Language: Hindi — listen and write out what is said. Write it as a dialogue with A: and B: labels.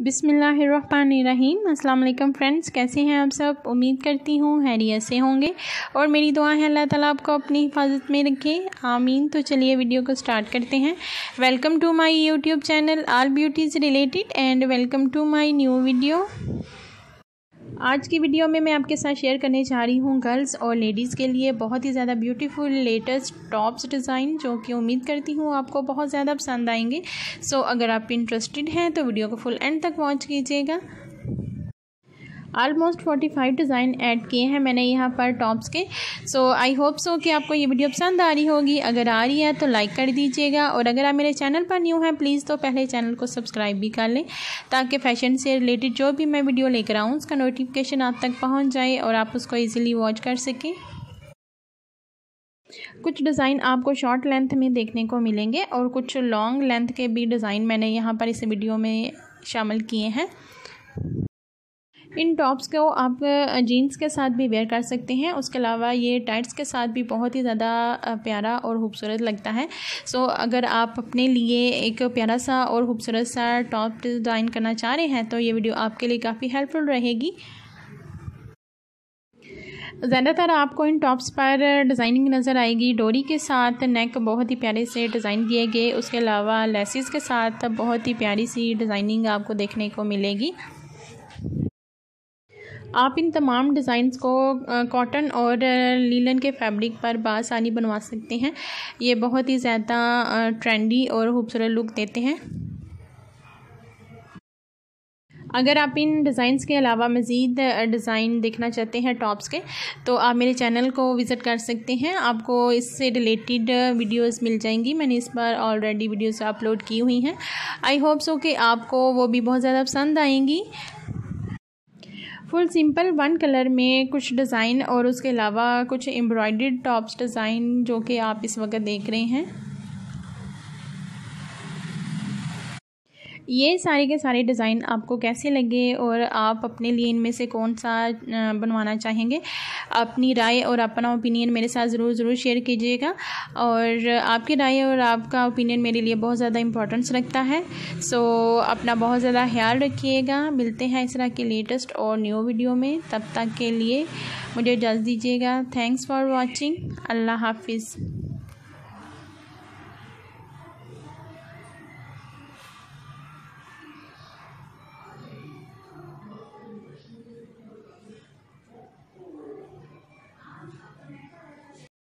A: बिसमीम अल्लाम फ्रेंड्स, कैसे हैं आप सब? उम्मीद करती हूँ हैरियत से होंगे। और मेरी दुआ है, अल्लाह ताला आपको अपनी हिफाजत में रखे। आमीन। तो चलिए वीडियो को स्टार्ट करते हैं। Welcome to my YouTube channel, all beauties related, and welcome to my new video. आज की वीडियो में मैं आपके साथ शेयर करने जा रही हूँ गर्ल्स और लेडीज़ के लिए बहुत ही ज़्यादा ब्यूटीफुल लेटेस्ट टॉप्स डिज़ाइन जो कि उम्मीद करती हूँ आपको बहुत ज़्यादा पसंद आएँगे। सो so, अगर आप इंटरेस्टेड हैं तो वीडियो को फुल एंड तक वॉच कीजिएगा। Almost forty five design add किए हैं मैंने यहाँ पर टॉप्स के। सो आई होप सो कि आपको ये वीडियो पसंद आ रही होगी। अगर आ रही है तो लाइक कर दीजिएगा। और अगर आप मेरे चैनल पर न्यू हैं प्लीज़ तो पहले चैनल को सब्सक्राइब भी कर लें, ताकि फ़ैशन से रिलेटेड जो भी मैं वीडियो लेकर आऊँ, उसका नोटिफिकेशन आप तक पहुँच जाए और आप उसको ईज़िली वॉच कर सकें। कुछ डिज़ाइन आपको शॉर्ट लेंथ में देखने को मिलेंगे और कुछ लॉन्ग लेंथ के भी डिज़ाइन मैंने यहाँ पर इस वीडियो में शामिल किए हैं। इन टॉप्स को आप जीन्स के साथ भी वेयर कर सकते हैं। उसके अलावा ये टाइट्स के साथ भी बहुत ही ज़्यादा प्यारा और खूबसूरत लगता है। सो, अगर आप अपने लिए एक प्यारा सा और खूबसूरत सा टॉप डिज़ाइन करना चाह रहे हैं तो ये वीडियो आपके लिए काफ़ी हेल्पफुल रहेगी। ज़्यादातर आपको इन टॉप्स पर डिज़ाइनिंग नज़र आएगी। डोरी के साथ नेक बहुत ही प्यारे से डिज़ाइन किए गए। उसके अलावा लेसिस के साथ बहुत ही प्यारी सी डिज़ाइनिंग आपको देखने को मिलेगी। आप इन तमाम डिज़ाइंस को कॉटन और लीलन के फैब्रिक पर बासानी बनवा सकते हैं। ये बहुत ही ज़्यादा ट्रेंडी और खूबसूरत लुक देते हैं। अगर आप इन डिज़ाइंस के अलावा मज़ीद डिज़ाइन देखना चाहते हैं टॉप्स के तो आप मेरे चैनल को विज़िट कर सकते हैं। आपको इससे रिलेटेड वीडियोस मिल जाएँगी। मैंने इस पर ऑलरेडी वीडियोस अपलोड की हुई हैं। आई होप सो कि आपको वो भी बहुत ज़्यादा पसंद आएँगी। फुल सिंपल वन कलर में कुछ डिज़ाइन और उसके अलावा कुछ एम्ब्रॉयड टॉप्स डिज़ाइन जो कि आप इस वक्त देख रहे हैं। ये सारे के सारे डिज़ाइन आपको कैसे लगे और आप अपने लिए इनमें से कौन सा बनवाना चाहेंगे? अपनी राय और अपना ओपिनियन मेरे साथ ज़रूर ज़रूर शेयर कीजिएगा। और आपकी राय और आपका ओपिनियन मेरे लिए बहुत ज़्यादा इम्पोर्टेंस रखता है। सो अपना बहुत ज़्यादा ख्याल रखिएगा। मिलते हैं इस तरह के लेटेस्ट और न्यू वीडियो में। तब तक के लिए मुझे इजाज़त दीजिएगा। थैंक्स फॉर वॉचिंग अल्लाह हाफिज़।